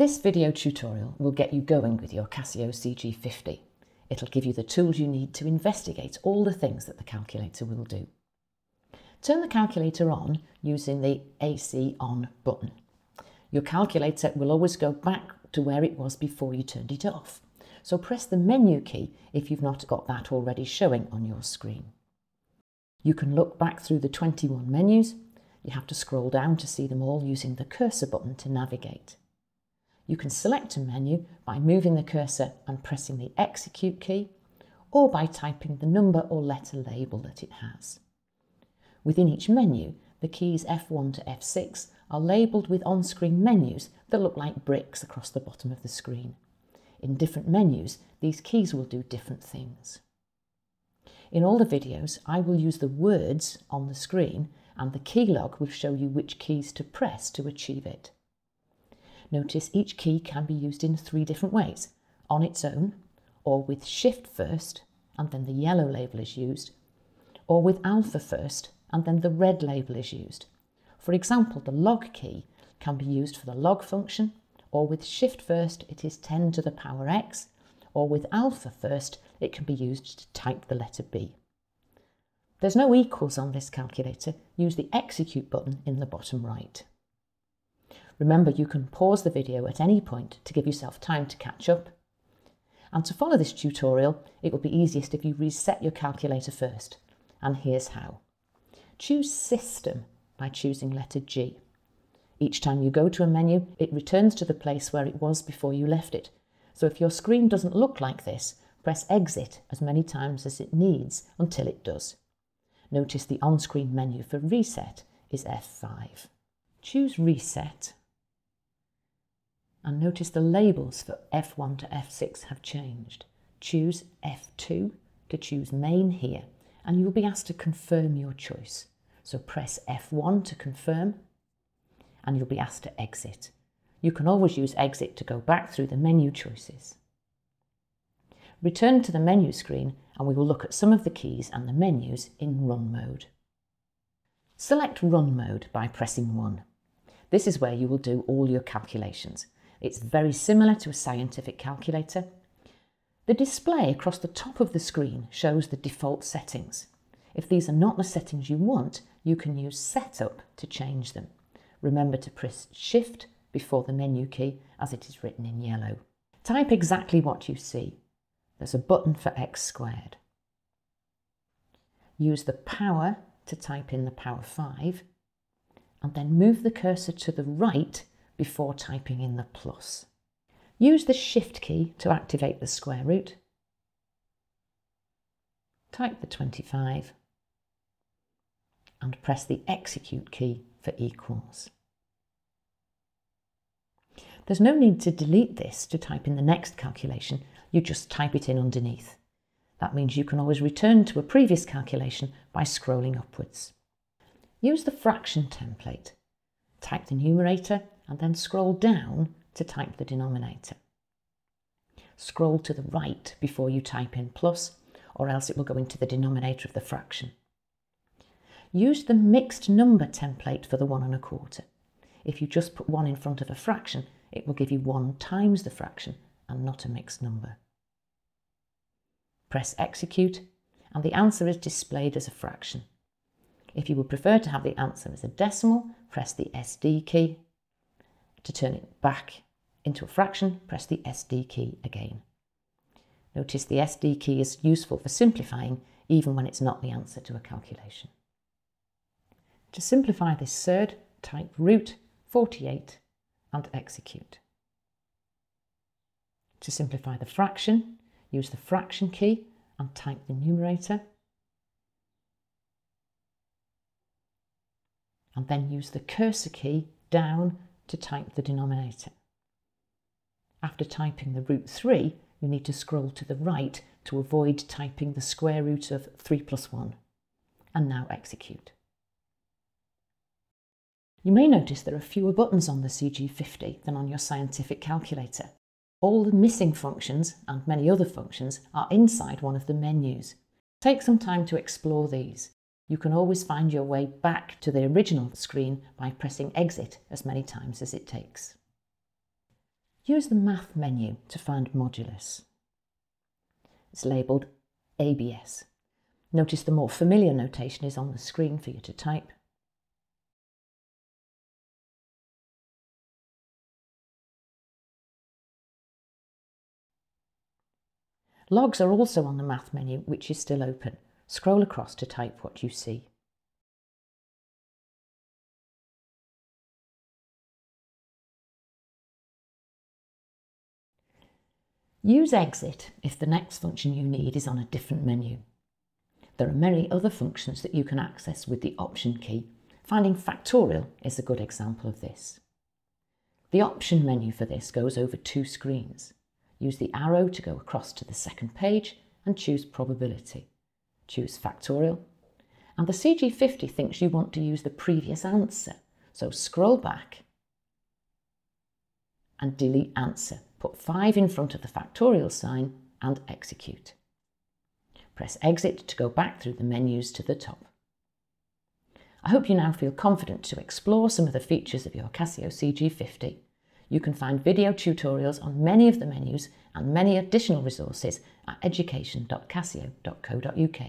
This video tutorial will get you going with your Casio CG50. It'll give you the tools you need to investigate all the things that the calculator will do. Turn the calculator on using the AC on button. Your calculator will always go back to where it was before you turned it off. So press the menu key if you've not got that already showing on your screen. You can look back through the 21 menus. You have to scroll down to see them all using the cursor button to navigate. You can select a menu by moving the cursor and pressing the execute key or by typing the number or letter label that it has. Within each menu, the keys F1 to F6 are labelled with on-screen menus that look like bricks across the bottom of the screen. In different menus, these keys will do different things. In all the videos, I will use the words on the screen and the keylog will show you which keys to press to achieve it. Notice each key can be used in three different ways, on its own, or with shift first and then the yellow label is used, or with alpha first and then the red label is used. For example, the log key can be used for the log function, or with shift first it is 10 to the power x, or with alpha first it can be used to type the letter B. There's no equals on this calculator, use the execute button in the bottom right. Remember you can pause the video at any point to give yourself time to catch up. And to follow this tutorial, it will be easiest if you reset your calculator first. And here's how. Choose System by choosing letter G. Each time you go to a menu, it returns to the place where it was before you left it. So if your screen doesn't look like this, press Exit as many times as it needs until it does. Notice the on-screen menu for Reset is F5. Choose Reset and notice the labels for F1 to F6 have changed. Choose F2 to choose Main here and you'll be asked to confirm your choice. So press F1 to confirm and you'll be asked to exit. You can always use exit to go back through the menu choices. Return to the menu screen and we will look at some of the keys and the menus in run mode. Select run mode by pressing 1. This is where you will do all your calculations. It's very similar to a scientific calculator. The display across the top of the screen shows the default settings. If these are not the settings you want, you can use Setup to change them. Remember to press Shift before the menu key as it is written in yellow. Type exactly what you see. There's a button for x squared. Use the power to type in the power 5 and then move the cursor to the right before typing in the plus. Use the Shift key to activate the square root. Type the 25 and press the execute key for equals. There's no need to delete this to type in the next calculation, you just type it in underneath. That means you can always return to a previous calculation by scrolling upwards. Use the fraction template. Type the numerator and then scroll down to type the denominator. Scroll to the right before you type in plus, or else it will go into the denominator of the fraction. Use the mixed number template for the one and a quarter. If you just put one in front of a fraction, it will give you one times the fraction and not a mixed number. Press execute and the answer is displayed as a fraction. If you would prefer to have the answer as a decimal, press the SD key. To turn it back into a fraction, press the SD key again. Notice the SD key is useful for simplifying even when it's not the answer to a calculation. To simplify this surd, type root 48 and execute. To simplify the fraction, use the fraction key and type the numerator. And then use the cursor key down to type the denominator. After typing the root 3, you need to scroll to the right to avoid typing the square root of 3 plus 1. And now execute. You may notice there are fewer buttons on the CG50 than on your scientific calculator. All the missing functions and many other functions are inside one of the menus. Take some time to explore these. You can always find your way back to the original screen by pressing exit as many times as it takes. use the Math menu to find Modulus. It's labelled ABS. Notice the more familiar notation is on the screen for you to type. Logs are also on the Math menu, which is still open. Scroll across to type what you see. Use exit if the next function you need is on a different menu. There are many other functions that you can access with the Option key. Finding factorial is a good example of this. The Option menu for this goes over two screens. Use the arrow to go across to the second page and choose Probability. Choose Factorial. And the CG50 thinks you want to use the previous answer, so scroll back and delete answer. Put 5 in front of the factorial sign and execute. Press exit to go back through the menus to the top. I hope you now feel confident to explore some of the features of your Casio CG50. You can find video tutorials on many of the menus and many additional resources at education.casio.co.uk.